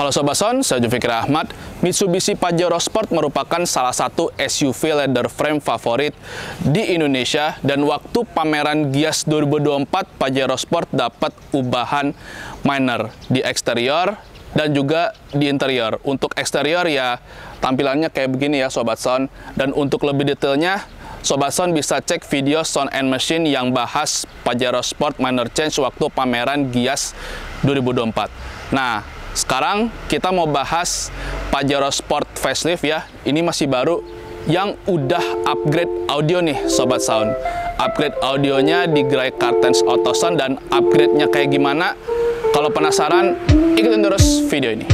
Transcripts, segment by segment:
Halo Sobat Son, saya Jufikri Ahmad. Mitsubishi Pajero Sport merupakan salah satu SUV leather frame favorit di Indonesia dan waktu pameran Gias 2024 Pajero Sport dapat ubahan minor di eksterior dan juga di interior. Untuk eksterior ya tampilannya kayak begini ya Sobat Son dan untuk lebih detailnya Sobat Son bisa cek video Sound and Machine yang bahas Pajero Sport minor change waktu pameran Gias 2024. Nah, sekarang kita mau bahas Pajero Sport Facelift ya. Ini masih baru yang udah upgrade audio nih Sobat Sound. Upgrade audionya di Grey Cartens Sound dan upgrade-nya kayak gimana? Kalau penasaran, ikutin terus video ini.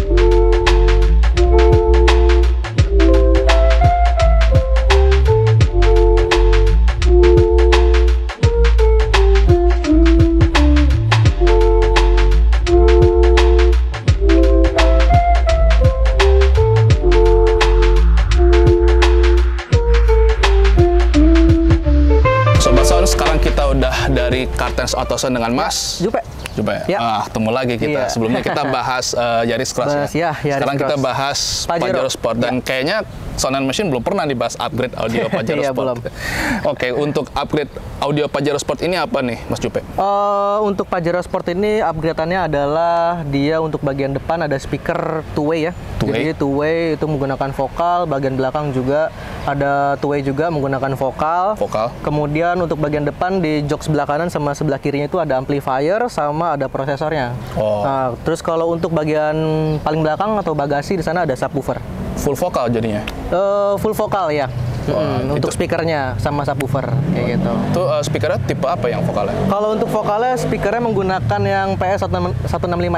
Dari Cartens Auto Sound dengan Mas Jupe. Coba ya. Ya. Ah, temu lagi kita. Iya. Sebelumnya kita bahas eh, Yaris Cross Bahas, ya, Yaris Sekarang kita Cross. bahas Pajero, Pajero. Sport dan kayaknya Sound Machine belum pernah dibahas upgrade audio Pajero Iya, Sport. Oke, untuk upgrade audio Pajero Sport ini apa nih, Mas Jupe? Eh, untuk Pajero Sport ini upgrade-annya adalah dia untuk bagian depan ada speaker two way ya. Two way. Jadi two way itu menggunakan vokal, bagian belakang juga ada two way juga menggunakan vokal. Vokal. Kemudian untuk bagian depan di jok sebelah kanan sama sebelah kirinya itu ada amplifier sama ada prosesornya. Oh. Nah, terus kalau untuk bagian paling belakang atau bagasi di sana ada subwoofer. Full vokal jadinya. Eh, full vokal ya. Wah, Mm, untuk itu- speakernya sama subwoofer kayak gitu. Itu eh, speakernya tipe apa yang vokalnya? Kalau untuk vokalnya speakernya menggunakan yang PS 165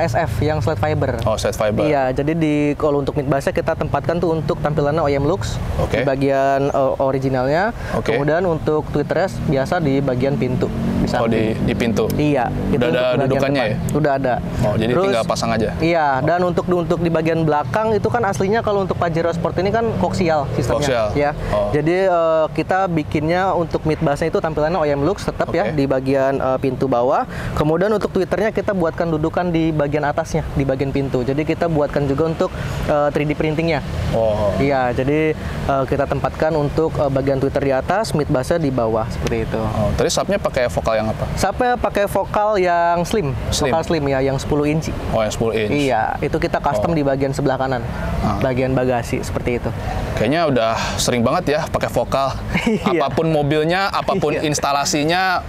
SF yang slide fiber. Oh, set fiber. Iya, jadi di kalau untuk mid bassnya kita tempatkan tuh untuk tampilannya OEM Lux Oke. di bagian uh, originalnya. Oke. Kemudian untuk Twitternya biasa di bagian pintu. Oh, di di pintu. Iya, Udah itu ada untuk bagian dudukannya depan. ya? Udah ada. Oh, jadi Terus- tinggal pasang aja. Iya, dan untuk untuk di bagian belakang itu kan aslinya kalau untuk Pajero Sport ini kan koksial sistemnya, Koksial. ya. Oh. Jadi eh, kita bikinnya untuk mid bassnya itu tampilannya OEM Lux tetap ya Oke. di bagian eh, pintu bawah. Kemudian untuk Twitternya kita buatkan dudukan di bagian atasnya, di bagian pintu. Jadi kita buatkan juga untuk eh, 3D printingnya. Oh. Iya, jadi eh, kita tempatkan untuk eh, bagian Twitter di atas, mid bassnya di bawah seperti itu. Oh, tadi subnya pakai vokal yang apa? Sampai pakai vokal yang slim, Slim. vokal slim ya, yang 10 inci. Oh, yang 10 inch. Iya, itu kita custom Oh. di bagian sebelah kanan, Ah. bagian bagasi seperti itu. Kayaknya udah sering banget ya pakai vokal. Iya. apa pun mobilnya, apa pun Iya. instalasinya,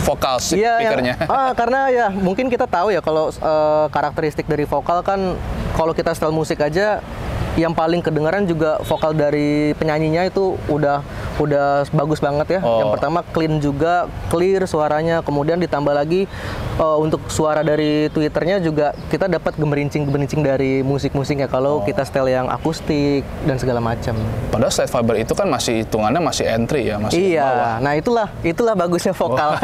vokal sih Iya, yang- speakernya. ah, karena ya mungkin kita tahu ya kalau eh, karakteristik dari vokal kan kalau kita setel musik aja yang paling kedengaran juga vokal dari penyanyinya itu udah udah bagus banget ya. Oh. Yang pertama clean juga, clear suaranya. Kemudian ditambah lagi eh, untuk suara dari Twitternya juga kita dapat gemerincing-gemerincing dari musik-musiknya kalau kita setel yang akustik dan segala macam. Padahal slide fiber itu kan masih hitungannya masih entry ya, masih Iya, bawah. nah itulah itulah bagusnya vokal.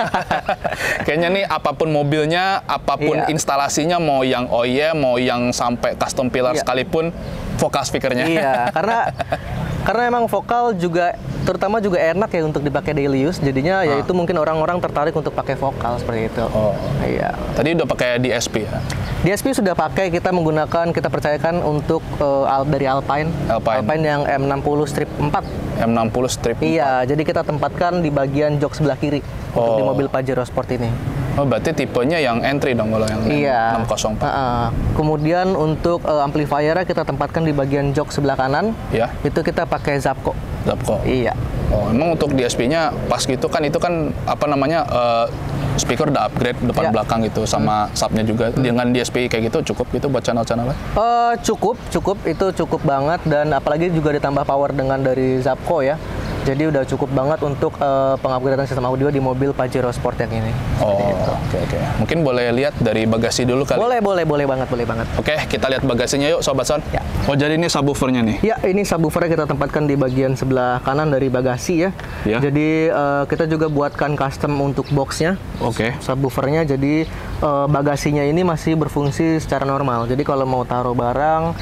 Kayaknya nih apa pun mobilnya, apa pun Iya. instalasinya mau yang OEM, mau yang sampai custom pillar Iya. sekalipun vokal speakernya. iya, karena karena emang vokal juga terutama juga enak ya untuk dipakai daily use. Jadinya ya itu mungkin orang-orang tertarik untuk pakai vokal seperti itu. Ah. Oh. Iya. Tadi udah pakai DSP ya. DSP sudah pakai kita menggunakan kita percayakan untuk al- dari Alpine. Alpine. yang M60 strip 4. M60 strip. Iya, jadi kita tempatkan di bagian jok sebelah kiri untuk di Oh. mobil Pajero Sport ini. Oh, berarti tipenya yang entry dong kalau yang Iya. 604. Heeh. Kemudian untuk eh, amplifiernya kita tempatkan di bagian jok sebelah kanan. Ya, Itu kita pakai Zapco. Zapco. Iya. Oh, emang untuk DSP-nya pas gitu kan itu kan apa namanya eh, speaker udah upgrade depan Ya. belakang gitu sama subnya juga dengan DSP kayak gitu cukup gitu buat channel-channelnya. Eh, cukup, cukup itu cukup banget dan apalagi juga ditambah power dengan dari Zapco ya. Jadi udah cukup banget untuk eh, pengupgradean sistem audio di mobil Pajero Sport yang ini. Oh, oke oke. Mungkin boleh lihat dari bagasi dulu kali. Boleh, boleh, boleh banget, boleh banget. Oke, kita lihat bagasinya yuk Sobat Son. Ya. Oh, jadi ini subwoofernya nih. Ya, ini subwoofernya kita tempatkan di bagian sebelah kanan dari bagasi ya. Ya. Jadi eh, kita juga buatkan custom untuk boxnya. Oke. Subwoofernya jadi eh, bagasinya ini masih berfungsi secara normal. Jadi kalau mau taruh barang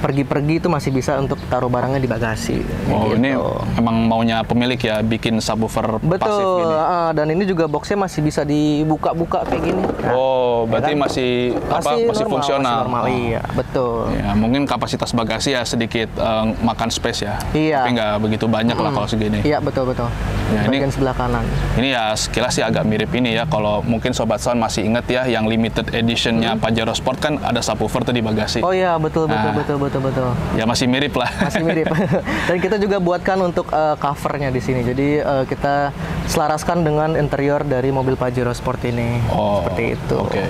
pergi-pergi itu masih bisa untuk taruh barangnya di bagasi. Oh, gitu. ini emang maunya pemilik ya bikin subwoofer pasif Betul, gini. ah, dan ini juga boxnya masih bisa dibuka-buka kayak gini. Nah, Oh, berarti kan? masih, apa masih normal, fungsional. Masih normal, Oh. iya, betul. Ya, mungkin kapasitas bagasi ya sedikit eh, makan space ya. Iya. Tapi nggak begitu banyak lah kalau segini. Iya, betul betul. Ya, ini- Bagian sebelah kanan. Ini ya sekilas sih agak mirip ini ya. Kalau mungkin Sobat Sound masih inget ya yang limited editionnya Pajero Sport kan ada subwoofer tuh di bagasi. Hmm. Oh iya, betul betul Nah. betul betul betul. Ya masih mirip lah. Masih mirip. dan kita juga buatkan untuk eh, covernya di sini. Jadi eh, kita selaraskan dengan interior dari mobil Pajero Sport ini. Oh, Seperti itu. Oke.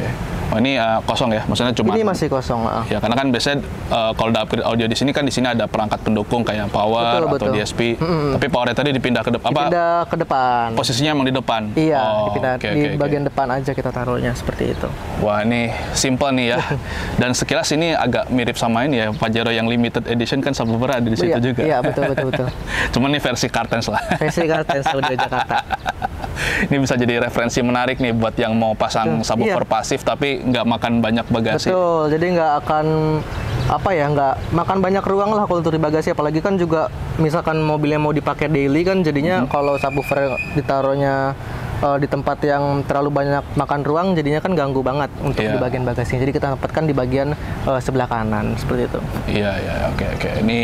Oh, ini eh, kosong ya, maksudnya cuma Ini masih kosong. ah. Ya karena kan biasanya eh, kalau udah upgrade audio di sini kan di sini ada perangkat pendukung kayak power Betul, atau betul. DSP. Tapi powernya tadi dipindah ke depan apa? Pindah ke depan. Posisinya emang di depan. Iya, Oh, dipindah oke, di oke. bagian depan aja kita taruhnya seperti itu. Wah ini simple nih ya. Dan sekilas ini agak mirip sama ini ya Pajero yang limited edition kan subwoofer ada di situ iya, juga. Iya, betul betul betul. Cuman ini versi Kartens lah. Versi Kartens Audio Jakarta. ini bisa jadi referensi menarik nih buat yang mau pasang Betul, subwoofer iya. pasif tapi nggak makan banyak bagasi. Betul, jadi nggak akan apa ya nggak makan banyak ruang lah kalau untuk di bagasi apalagi kan juga misalkan mobilnya mau dipakai daily kan jadinya Mm-hmm. kalau subwoofer ditaruhnya eh, di tempat yang terlalu banyak makan ruang jadinya kan ganggu banget untuk Iya. di bagian bagasi jadi kita tempatkan di bagian eh, sebelah kanan seperti itu Iya iya oke oke. Ini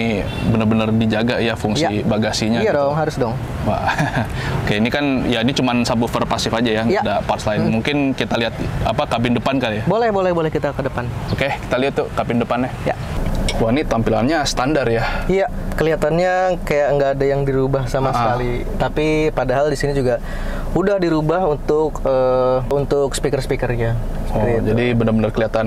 benar-benar dijaga ya fungsi Iya. bagasinya. iya gitu. dong harus dong Wah, oke ini kan ya ini cuman subwoofer pasif aja ya, Iya. ada parts lain. Mungkin kita lihat apa kabin depan kali ya. boleh boleh boleh kita ke depan Oke, kita lihat tuh kabin depannya. ya Wah ini tampilannya standar ya. Iya, kelihatannya kayak nggak ada yang dirubah sama Ah. sekali. Tapi padahal di sini juga udah dirubah untuk eh, untuk speaker-speakernya. Oh, Seperti itu. jadi benar-benar kelihatan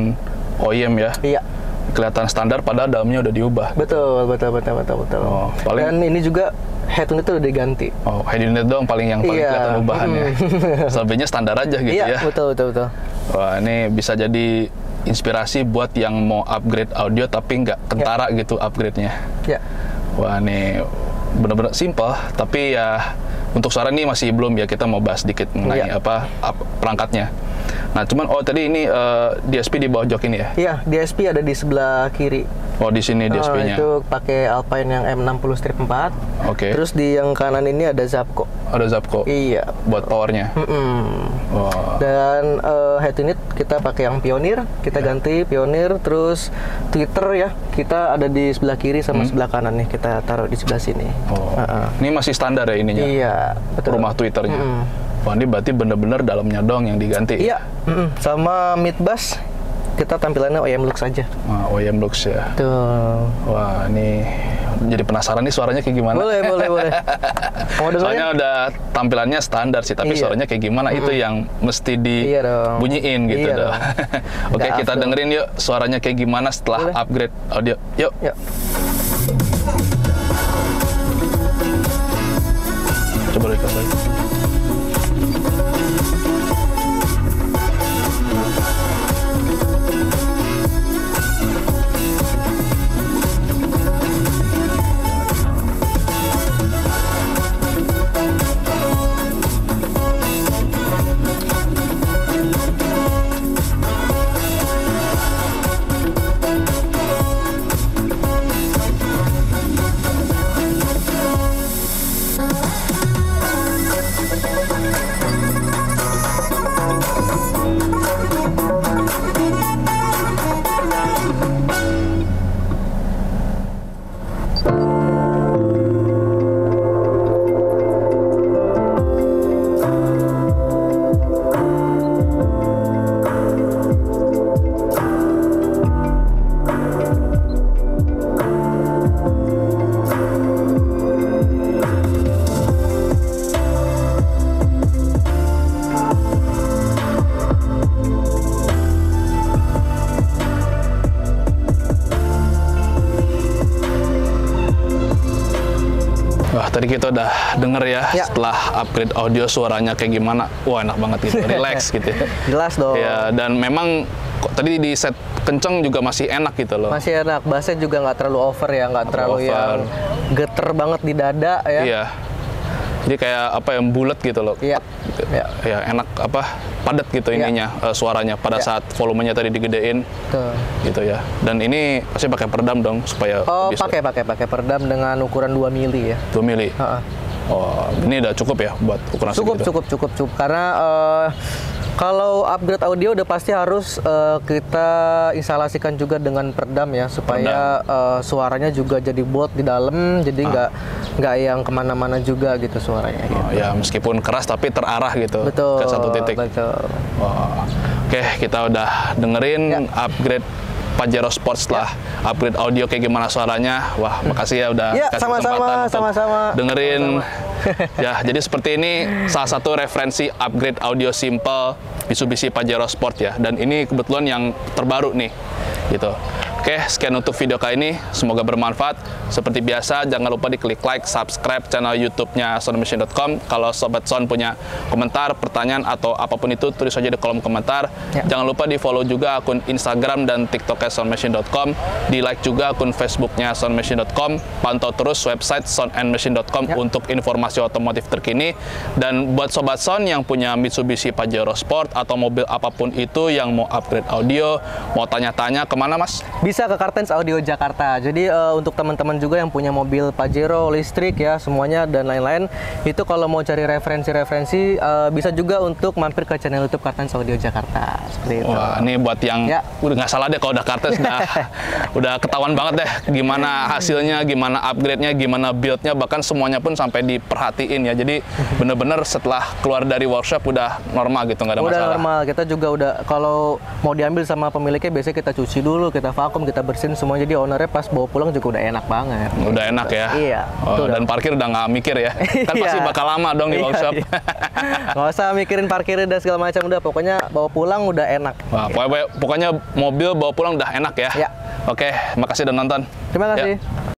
OEM ya. Iya, Kelihatan standar padahal dalamnya udah diubah. betul, betul, betul, betul, betul. Oh, paling- Dan ini juga head unit udah diganti. Oh, head unit doang paling yang paling Iya. kelihatan ubahannya. Selebihnya standar aja gitu ya. iya, betul, betul, betul. Wah, ini bisa jadi inspirasi buat yang mau upgrade audio tapi nggak kentara gitu upgrade-nya. Ya, Wah, ini bener-bener simple, tapi ya untuk suara ini masih belum ya kita mau bahas sedikit mengenai Iya. apa ap- perangkatnya. Nah, cuman oh tadi ini eh, DSP di bawah jok ini ya. iya, DSP ada di sebelah kiri. Oh, di sini Oh, DSP-nya. itu pakai Alpine yang M60 strip 4. Oke. Terus di yang kanan ini ada Zapco. Ada Zapco Iya. buat powernya. Mm-mm. Wah. Dan eh, head unit kita pakai yang Pioneer, kita ganti Pioneer, terus Twitter ya kita ada di sebelah kiri sama sebelah kanan nih kita taruh di sebelah sini. Oh. Heeh. Ini masih standar ya ininya. Iya, betul. Rumah Twitternya. Mm-mm. Wah, ini berarti bener-bener dalamnya doang yang diganti. Iya, mm-mm. sama mid bass kita tampilannya OEM Lux aja. Wah, OEM Lux ya. Tuh. Wah, ini jadi penasaran nih suaranya kayak gimana. Boleh, boleh, boleh. Mau? Soalnya udah tampilannya standar sih, tapi Iya. suaranya kayak gimana itu yang mesti Iya dibunyiin gitu Iya dong. Oke, kita dengerin yuk suaranya kayak gimana setelah Boleh. upgrade audio. Yuk. Yuk. Coba dulu coba. Tadi kita udah denger ya, Ya. setelah upgrade audio suaranya kayak gimana. Wah, enak banget gitu. Relax gitu ya. Jelas dong. Ya, dan memang kok tadi di set kenceng juga masih enak gitu loh. Masih enak, bassnya juga nggak terlalu over ya, nggak terlalu over. yang geter banget di dada ya. Iya. Jadi kayak apa yang bulat gitu loh. Iya. Iya. Ya enak apa padat gitu Iya. ininya eh, suaranya pada Iya. saat volumenya tadi digedein Tuh. gitu ya. Dan ini pasti pakai peredam dong supaya Oh, pakai pakai pakai peredam dengan ukuran 2 mili ya. 2 mili. Heeh. Oh, ini udah cukup ya buat ukuran Cukup segitu? cukup cukup cukup karena eh, kalau upgrade audio udah pasti harus eh, kita instalasikan juga dengan peredam ya supaya eh, suaranya juga jadi bold di dalam jadi nggak nggak yang ke mana-mana juga gitu suaranya. Gitu. Oh, ya meskipun keras tapi terarah gitu Betul. ke satu titik. Betul. Wah. Oke, kita udah dengerin upgrade Pajero Sports lah. Upgrade audio kayak gimana suaranya. Wah, makasih ya udah Ya, kasih sama-sama, kesempatan untuk sama-sama. ya, jadi seperti ini salah satu referensi upgrade audio simple Mitsubishi Pajero Sport ya. Dan ini kebetulan yang terbaru nih. Gitu. Oke, sekian untuk video kali ini. Semoga bermanfaat. Seperti biasa, jangan lupa diklik like, subscribe channel YouTube-nya soundmachine.com. Kalau Sobat Sound punya komentar, pertanyaan, atau apa pun itu, tulis saja di kolom komentar. Ya. Jangan lupa di-follow juga akun Instagram dan TikToknya soundmachine.com. Di-like juga akun Facebooknya soundmachine.com. Pantau terus website soundandmachine.com Ya. untuk informasi otomotif terkini. Dan buat Sobat Sound yang punya Mitsubishi Pajero Sport atau mobil apa pun itu yang mau upgrade audio, mau tanya-tanya ke mana mas? Bisa ke Kartens Audio Jakarta. Jadi eh, untuk teman-teman juga yang punya mobil Pajero listrik ya semuanya dan lain-lain itu kalau mau cari referensi-referensi eh, bisa juga untuk mampir ke channel YouTube Kartens Audio Jakarta. Seperti itu. Wah, ini buat yang Ya. udah nggak salah deh kalau udah kartes udah udah ketahuan banget deh gimana hasilnya, gimana upgrade-nya, gimana build-nya, bahkan semuanya pun sampai diperhatiin ya. Jadi bener-bener setelah keluar dari workshop udah normal gitu, nggak ada udah masalah. normal kita juga udah kalau mau diambil sama pemiliknya biasanya kita cuci dulu kita vakum kita bersihin semua jadi ownernya pas bawa pulang juga udah enak banget Udah enak ya. Iya, Oh, dan parkir udah nggak mikir ya. kan Iya. pasti bakal lama dong di Iya, workshop. iya. nggak usah mikirin parkirnya dan segala macam udah pokoknya bawa pulang udah enak Wah, pokoknya, pokoknya mobil bawa pulang udah enak ya. Ya. Oke, makasih udah nonton. terima Ya. kasih